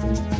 Bye.